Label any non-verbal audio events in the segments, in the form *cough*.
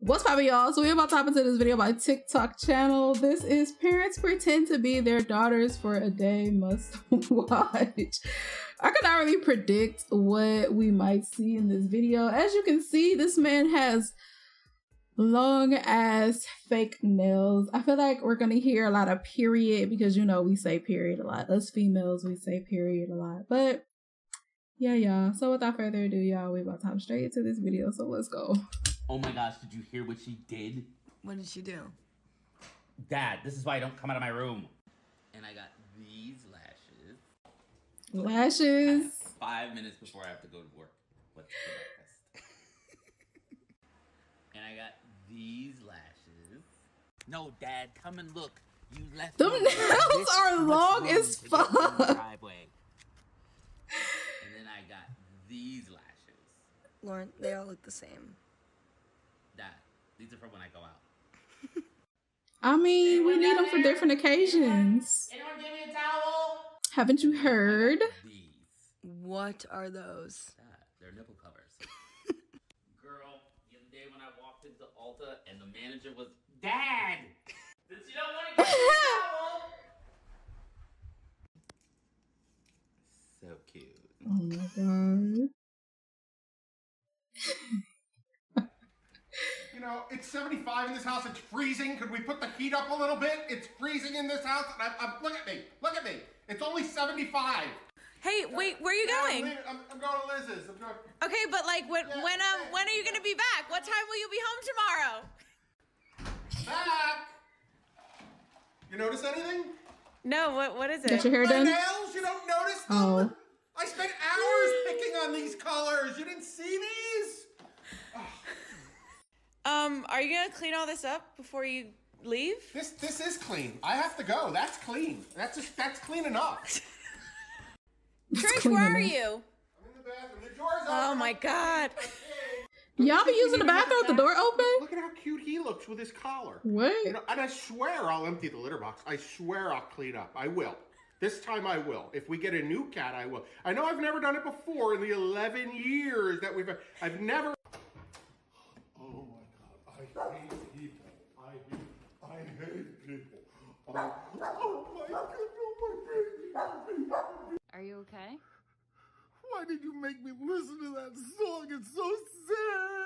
What's poppin', y'all? So we're about to hop into this video by TikTok channel. This is parents pretend to be their daughters for a day must *laughs* watch. I could not really predict what we might see in this video. As you can see, this man has long ass fake nails. I feel like we're gonna hear a lot of period because you know we say period a lot. Us females, we say period a lot. But yeah, y'all. So without further ado, y'all, we about to hop straight into this video. So let's go. Oh my gosh, did you hear what she did? What did she do? Dad, this is why I don't come out of my room. And I got these lashes. Lashes. Five minutes before I have to go to work. What's for breakfast? *laughs* and I got these lashes. No, Dad, come and look. You left Them me nails are long as to the fuck. driveway. And then I got these lashes. Lauren, they all look the same. Dad, these are for when I go out. I mean, we need them for different occasions. Anyone give me a towel? Haven't you heard? These. What are those? Dad, they're nipple covers. *laughs* Girl, the other day when I walked into Ulta and the manager was Dad! Since you don't want to get a *laughs* towel! So cute. Oh my god. Know, it's 75 in this house. It's freezing. Could we put the heat up a little bit? It's freezing in this house. And I, I, look at me. Look at me. It's only 75. Hey, wait, where are you Yeah, going? leaving- I'm, I'm going to Liz's. I'm going. Okay, but like when Yeah, when um yeah. when are you gonna be back? What time will you be home tomorrow? Back. You notice anything? No, what what is it? Get your hair My done? nails? You don't notice them? Oh. I spent hours picking on these colors. You didn't see these? Um, are you gonna clean all this up before you leave? This this is clean. I have to go. That's clean. That's just that's clean enough. *laughs* Trish, clean where are you? I'm in the bathroom. The door's open. Oh my god. Y'all be using the bathroom with the door open? Look at how cute he looks with his collar. What? You know, and I swear I'll empty the litter box. I swear I'll clean up. I will. This time I will. If we get a new cat, I will. I know I've never done it before in the 11 years that we've. I've never. My God! I hate people. I hate. I hate people. Oh, oh my God! Oh my baby. Are you okay? Why did you make me listen to that song? It's so sad.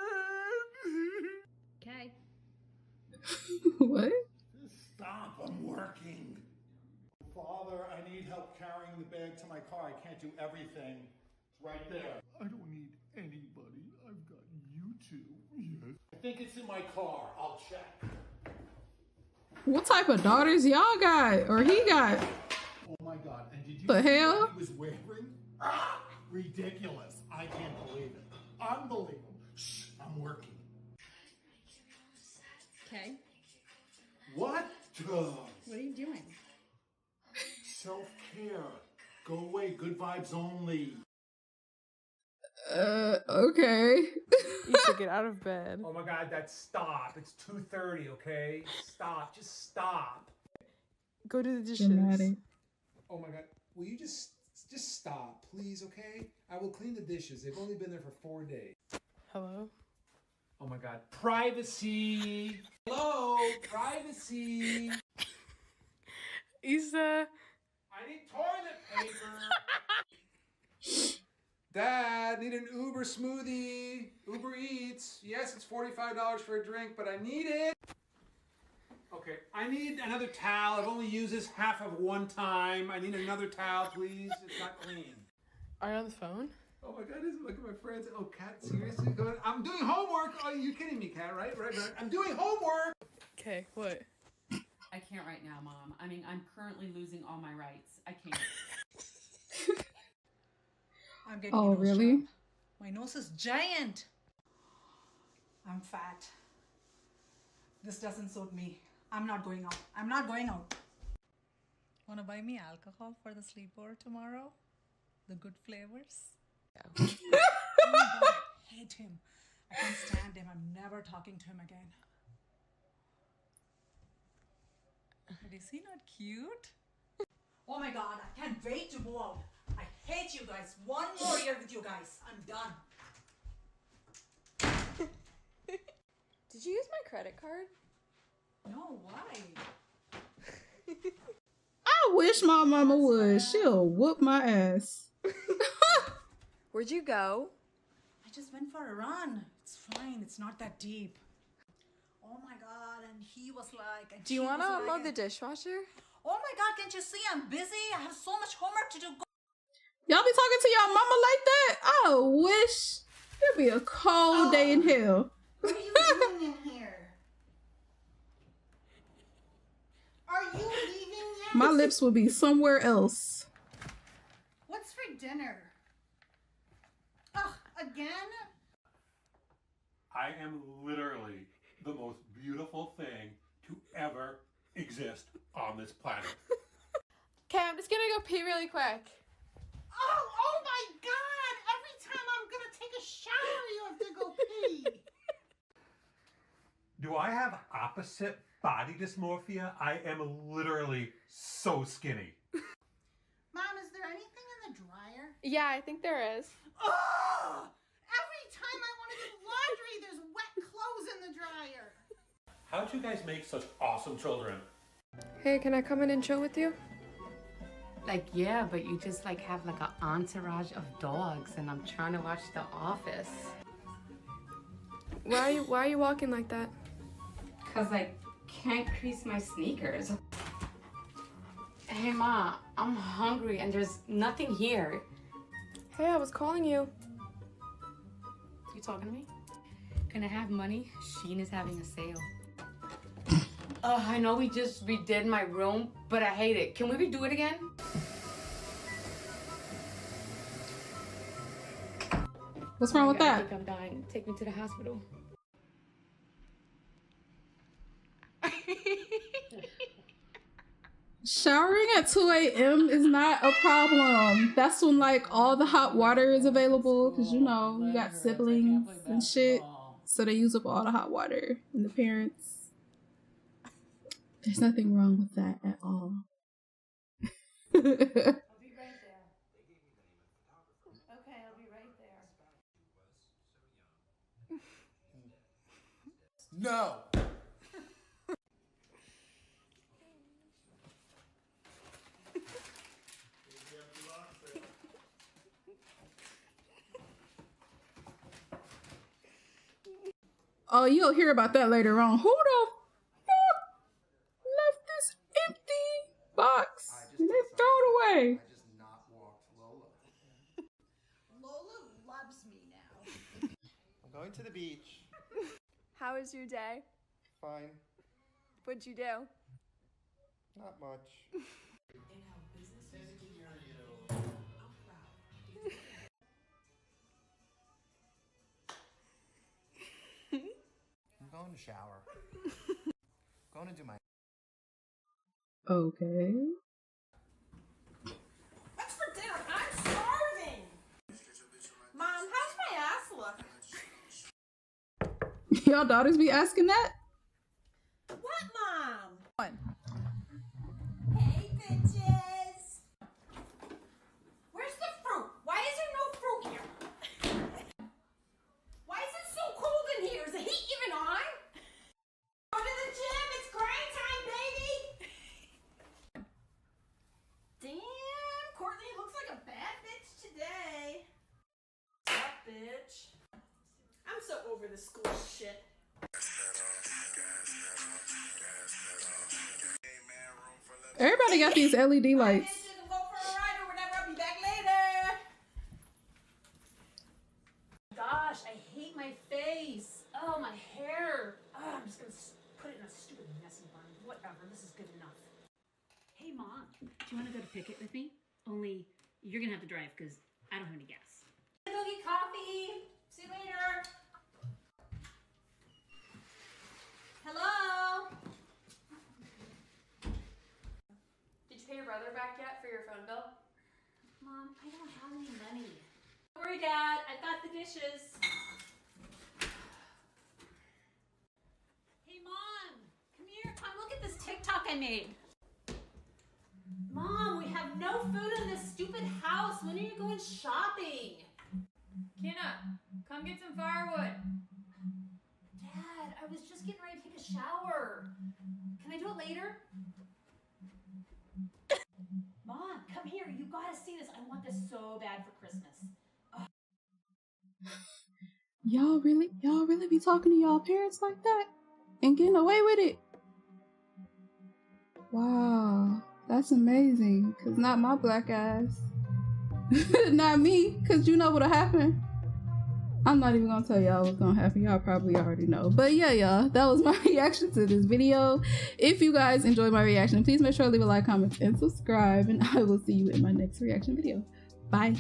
Okay. *laughs* what? Stop, I'm working. Father, I need help carrying the bag to my car. I can't do everything. It's right there. I don't need anybody. I've got you two. Yes. I think it's in my car. I'll check. What type of daughters y'all got or he got? Oh my god. And did you The hell? what he was wearing? Ah, *laughs* ridiculous. I can't believe it. Unbelievable. Shh, I'm working. Okay. What? Ugh. What are you doing? Self-care. Go away. Good vibes only. Uh, okay. You should *laughs* get out of bed. Oh my god, that stop. It's 2:30, okay? Stop. Just stop. Go do the dishes. Dramatic. Oh my god. Will you just just stop, please, okay? I will clean the dishes. They've only been there for 4 days. Hello? Oh my god. Privacy. Hello, privacy. Isa. I need toilet paper. *laughs* Dad, need an Uber smoothie. Uber Eats. Yes, it's $45 for a drink, but I need it. Okay, I need another towel. I've only used this half of one time. I need another towel, please. It's not clean. Are you on the phone? Oh my god, this is look at my friends. Oh, Kat, seriously? I'm doing homework. Oh, Are you kidding me, Kat? Right, right, right. I'm doing homework. Okay, what? I can't right now, Mom. I mean, I'm currently losing all my rights. I can't. *laughs* I'm getting Oh, really? job. My nose is giant. I'm fat. This doesn't suit me. I'm not going out. I'm not going out. Wanna buy me alcohol for the sleepover tomorrow? The good flavors? *laughs* oh my God, I hate him. I can't stand him. I'm never talking to him again. But is he not cute? Oh my god, I can't wait to go out. I hate you guys. One more year with you guys. I'm done. *laughs* Did you use my credit card? No, why? *laughs* I wish my mama would. She'll whoop my ass. *laughs* Where'd you go? I just went for a run. It's fine. It's not that deep. Oh my god! And he was like, and Do you want to unload like, the dishwasher? Oh my god! Can't you see I'm busy? I have so much homework to do. Go- Y'all be talking to y'all mama like that? I wish it'd be a cold oh. day in hell. What are you doing in here? Are you leaving yet? My lips will be somewhere else. What's for dinner? Ugh, again? I am literally the most beautiful thing to ever exist on this planet. *laughs* Okay, I'm just gonna go pee really quick. Oh, oh my god! Every time I'm gonna take a shower, you have to go pee. Do I have opposite body dysmorphia? I am literally so skinny. Mom, is there anything in the dryer? Yeah, I think there is. Ugh! Every time I want to do laundry, there's wet clothes in the dryer. How'd you guys make such awesome children? Hey, can I come in and chill with you? Like, yeah, but you just like have like an entourage of dogs, and I'm trying to watch The Office. Why are you Why are you walking like that? Cause I can't crease my sneakers. Hey, Ma, I'm hungry, and there's nothing here. Hey, I was calling you. You talking to me? Can I have money? Shein is having a sale. Oh, I know we just redid my room, but I hate it. Can we redo it again? What's wrong with I that? I think I'm dying. Take me to the hospital. *laughs* Showering at 2 a.m. is not a problem. That's when like all the hot water is available because you know you got siblings and shit, so they use up all the hot water and the parents. There's nothing wrong with that at all. Okay, I'll be right *laughs* there. no. Oh, you'll hear about that later on. Who the it away. just not walked Lola. Lola loves me now. *laughs* I'm going to the beach. How was your day? Fine. What'd you do? Not much. *laughs* I'm going to shower. going to do my. Okay. What's for dinner? I'm starving. Mom, how's my ass look? Y'all daughters be asking that? What, Mom? One. Hey, bitches. Where's the fruit? Why is there no fruit here? Why is it so cold in here? Is the heat even on? Go to the gym. It's grind time, baby. Damn, Courtney looks like a bad bitch today. What, bitch? I'm so over this school shit. Everybody got these LED lights. Bitches, go for a ride or whatever. I'll be back later. Gosh, I hate my face. Oh, my hair. Oh, I'm just gonna put it in a stupid messy bun. Whatever, this is good enough. Hey, Mom, do you want to go to Picket with me? Only you're gonna have to drive because I don't have any gas. Go get coffee. See you later. Hello. Did you pay your brother back yet for your phone bill? Mom, I don't have any money. Don't worry, Dad. I got the dishes. Hey, Mom. Come here. Come look at this TikTok I made. Mom, we have no food in this stupid house. When are you going shopping? Kenna, come get some firewood. Dad, I was just getting ready to take a shower. Can I do it later? Mom, come here. You gotta see this. I want this so bad for Christmas. *sighs* Y'all really, y'all really be talking to y'all parents like that and getting away with it? Wow, that's amazing. Cause not my black ass. *laughs* not me, cause you know what'll happen. I'm not even gonna tell y'all what's gonna happen. Y'all probably already know. But yeah, y'all, that was *laughs* my reaction to this video. If you guys enjoyed my reaction, please make sure to leave a like, comment, and subscribe. And I will see you in my next reaction video. Bye.